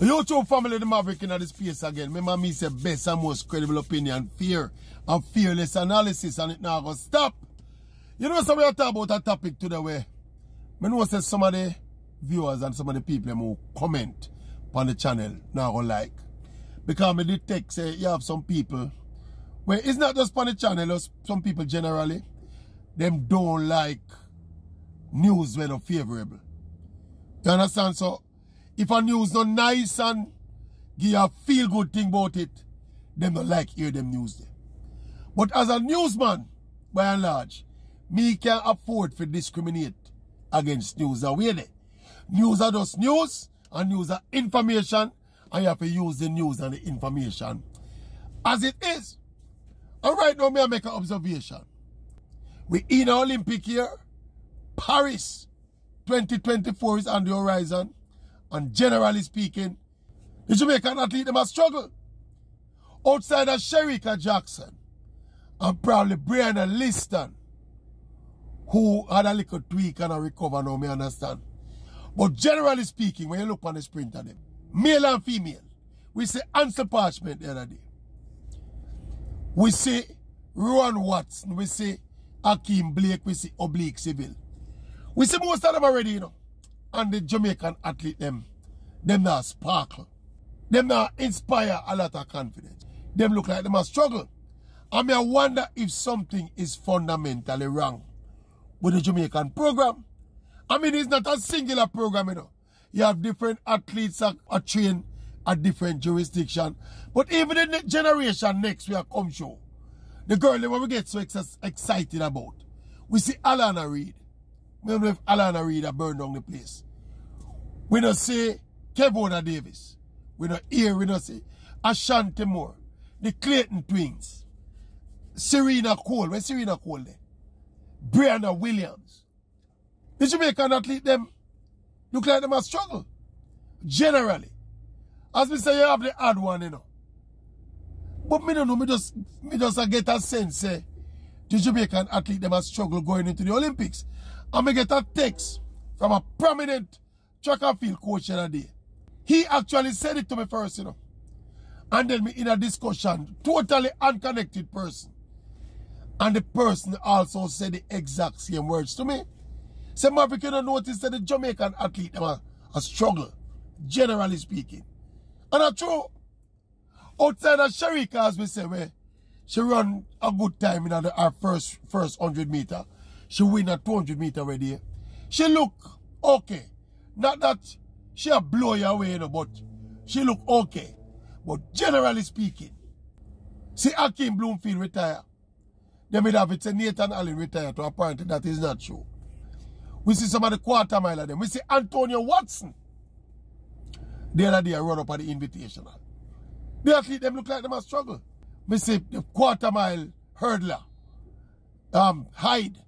YouTube family, the Maverick in this space again. Remember me say best and most credible opinion, fear and fearless analysis and it now go stop. You know, so we are talking about a topic today where I know say some of the viewers and some of the people who comment on the channel now go like. Because me detect say you have some people where it's not just on the channel, some people generally, them don't like news when favorable. You understand? So if a news not nice and give a feel good thing about it, them not like hear them news. But as a newsman, by and large, me can afford to discriminate against news that way there. News are just news, and news are information, and you have to use the news and the information as it is. And right now, me I make an observation. We in Olympic year, Paris 2024 is on the horizon. And generally speaking, the Jamaican athlete them have struggle. Outside of Shericka Jackson and probably Brianna Lyston, who had a little tweak and a recover now, me understand. But generally speaking, when you look on the sprint of them, male and female, we see Hansle Parchment the other day. We see Rohan Watson, we see Ackeem Blake, we see Oblique Seville. We see most of them already, you know and the Jamaican athlete them, them not sparkle. Them not inspire a lot of confidence. Them look like them a struggle. I mean, I wonder if something is fundamentally wrong with the Jamaican program. I mean, it's not a singular program, you know. You have different athletes are, are trained at different jurisdiction. But even the generation next we are come show, the girl that we get so ex excited about, we see Alana Reid. Remember if Alana Reid a burned down the place. We don't say Kevona Davis. We don't hear, we don't say Ashanti Moore. The Clayton twins. Serena Cole. Where Serena Cole there? Brianna Williams. The Jamaican athlete them look like them a struggle. Generally. As we say, you have the odd one, you know. But me don't know, me just, me just get a sense, say, the Jamaican athlete them a struggle going into the Olympics. And me get a text from a prominent track and field coach the other day. He actually said it to me first, you know. And then me in a discussion, totally unconnected person. And the person also said the exact same words to me. Say, Maverick, you don't notice that the Jamaican athlete them a, a struggle, generally speaking. And that's true. Outside of Shericka, as we say, where she run a good time in the, her first first 100 meter. She win a 200 meter already. She look okay. Not that she a blow you away, you know, but she look okay. But generally speaking, see Akeem Bloomfield retire. They may have it say Nathan Allen retire to apparently that is not true. We see some of the quarter mile of them. We see Antonio Watson. The other day I run up at the invitational. The athlete them look like them a struggle. We see the quarter mile hurdler. Um, Hyde.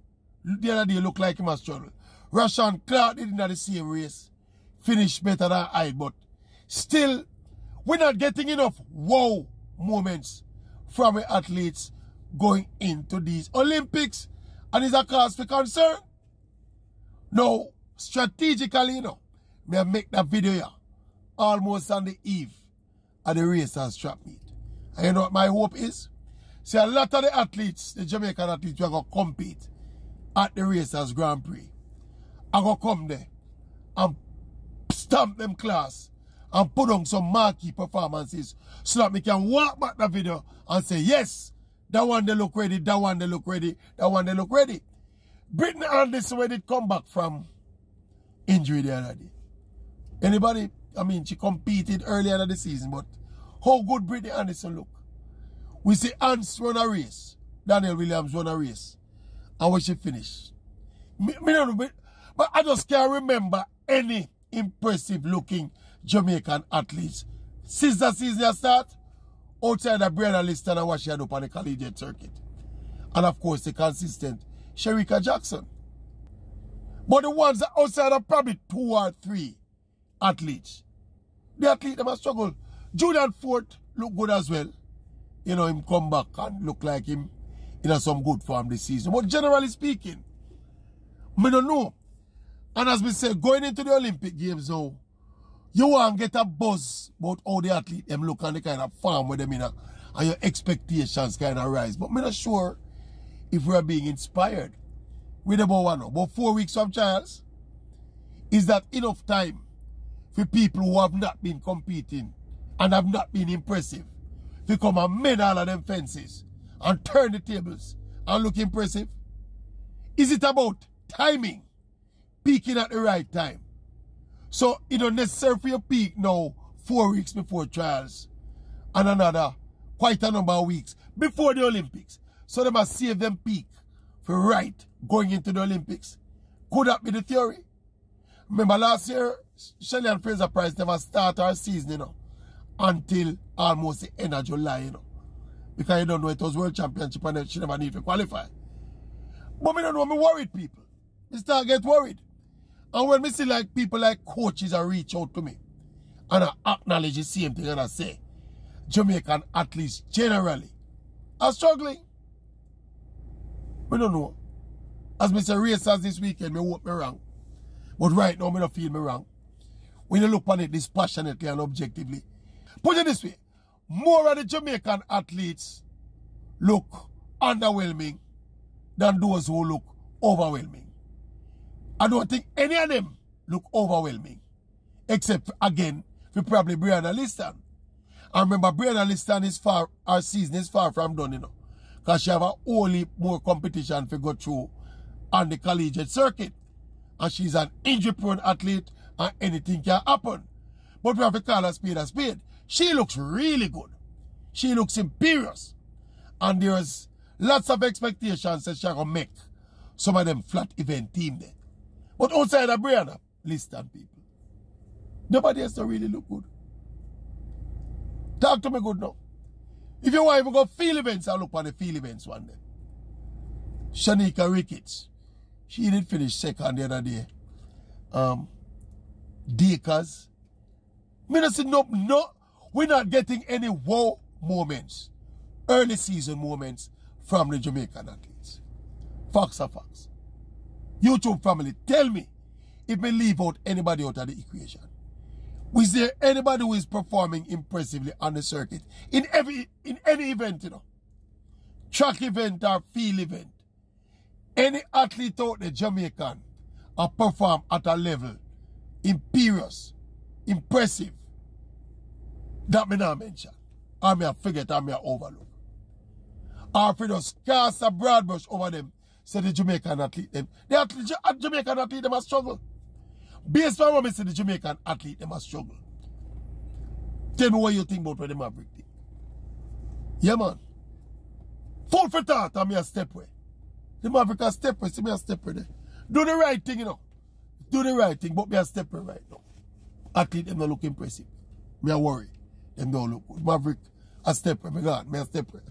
The other day look like him a struggle. Roshawn Clarke did not the same race. Finished better than I, but still, we're not getting enough wow moments from the athletes going into these Olympics. And it's a cause for concern. Now, strategically, you know, may make that video here almost on the eve of the race and strap meet. And you know what my hope is? See, a lot of the athletes, the Jamaican athletes, are going to compete at the Racers Grand Prix. I go come there and stamp them class and put on some marquee performances so that we can walk back the video and say, yes, that one they look ready, that one they look ready, that one they look ready. Britany Anderson when it come back from injury the other day. Anybody, I mean, she competed earlier in the season, but how good Britany Anderson look? We see Ants run a race, Danielle Williams run a race, and when she finished. Me, me, but I just can't remember any impressive looking Jamaican athletes since the season start outside the Brianna Lyston and what she had up on the collegiate circuit. And of course the consistent Shericka Jackson. But the ones outside are probably two or three athletes. The athlete them struggle. Julian Forte look good as well. You know, him come back and look like him in some good form this season. But generally speaking, I don't know. And as we say, going into the Olympic Games now, You want to get a buzz about how the athlete them look and the kind of farm with them in and your expectations kind of rise. But I'm not sure if we are being inspired with about one, about four weeks from trials. Is that enough time for people who have not been competing and have not been impressive to come and mend all of them fences and turn the tables and look impressive? Is it about timing? Peaking at the right time? So it don't necessary for you peak now four weeks before trials and another quite a number of weeks before the Olympics. So they must save them peak for right going into the Olympics. Could that be the theory? Remember last year, Shelly-Ann Fraser-Pryce never start our season, you know, until almost the end of July, you know. Because you don't know it was World Championship and she never need to qualify. But me don't know, me worried people. Me start get worried. And when me see like people like coaches are reach out to me and I acknowledge the same thing and I say, Jamaican athletes generally are struggling. We don't know. As Mr. say racers this weekend, me hope me wrong. But right now, me don't feel me wrong. When you look on it dispassionately and objectively. Put it this way. More of the Jamaican athletes look underwhelming than those who look overwhelming. I don't think any of them look overwhelming. Except, again, for probably Brianna Lyston. I remember Brianna Lyston is far, our season is far from done, you know. Because she have a only more competition to go through on the collegiate circuit. And she's an injury-prone athlete and anything can happen. But we have to call her spade a. She looks really good. She looks imperious. And there's lots of expectations that she can make some of them flat event team there. But outside of Brianna, Lyston people. Nobody else to really look good. Talk to me good now. If you want to go field events, I'll look on the field events one day. Shanieka Ricketts. She didn't finish second the other day. Um, Dakers. Me not say no, no, we're not getting any wow moments, early season moments from the Jamaican athletes. Facts are facts. YouTube family, tell me if we leave out anybody out of the equation. Is there anybody who is performing impressively on the circuit in every in any event, you know? Track event or field event. Any athlete out there, Jamaican, or perform at a level imperious, impressive. That me not mention. I may forget, I may overlook. Or if cast a broad brush over them say the Jamaican athlete them. The athlete, Jamaican athlete them must struggle. Based on what I say the Jamaican athlete them must struggle. Tell me what you think about what the Maverick thing. Yeah man. Full for thought me a step way. The Maverick a step way, see me a step way there. Do the right thing, you know. Do the right thing, but me a step way right now. Athlete them not look impressive. Me a worry. Them don't look good. Maverick a step way, God, me a step way.